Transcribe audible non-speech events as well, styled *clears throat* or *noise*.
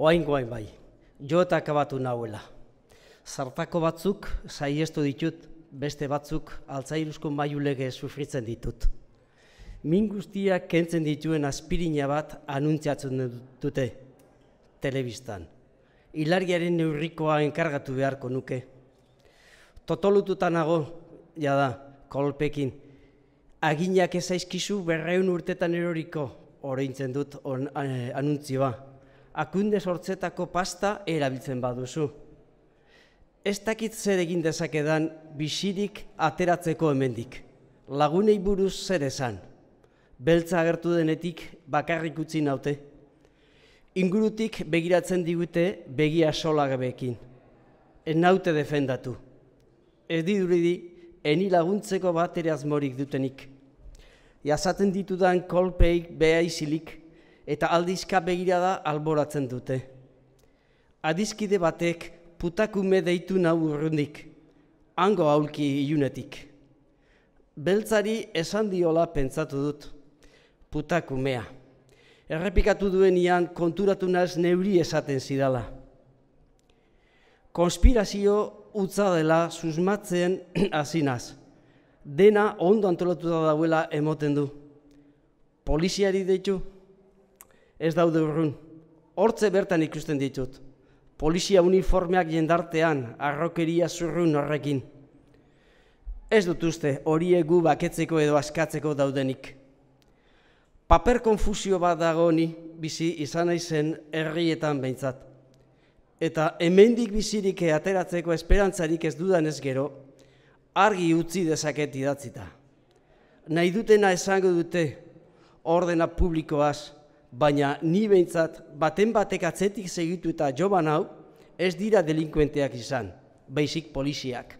Oain goain bai, jo eta akabatu nahuela. Zartako batzuk saiestu ditut, beste batzuk altzairuzko maiu lege sufritzen ditut. Min guztiak kentzen dituen aspirina bat anuntziatzen dute telebistan. Hilargiaren neurrikoa enkargatu beharko nuke. Totolututa nago, jada, kolpekin. Aginak ezaizkizu berreun urtetan eroriko, orointzen dut on, eh, anuntzioa. Akunde sortzetako pasta erabiltzen baduzu. Ez dakit zer egin dezakedan bisirik ateratzeko hemendik. Lagunei buruz zer esan. Beltza agertu denetik bakarrik utzi naute. Ingurutik begiratzen digute begia sola gabekin. Ez naute defendatu. Ez diduridi, eni laguntzeko bat ere azmorik dutenik. Jasaten ditudan kolpeik beha izilik eta aldizka begirada alboratzen dute. Adizkide batek putakume deitu nau urrundik, hango aulki ilunetik. Beltzari esan diola pentsatu dut, putakumea. Errepikatu duen ian konturatu naz neuri esaten zidala. Konspirazio utza dela susmatzen *clears throat* azinaz. Dena ondo antolatu da dauela emoten du. Poliziari deitu? Ez daude urrun. Hortze bertan ikusten ditut polizia uniformeak jendartean, arrokeria zurrun horrekin. Ez dut uste hori egu baketzeko edo askatzeko daudenik. Paper konfusio bat dago ni bizi izan naizen herrietan behintzat. Eta hemendik bizirik ateratzeko esperantzarik ez dudan ez gero, argi utzi dezaket idatzita. Nahi dutena esango dute ordena publikoaz, baina ni behintzat baten batek atzetik segitu eta joban hau ez dira delinkuenteak izan, baizik poliziak.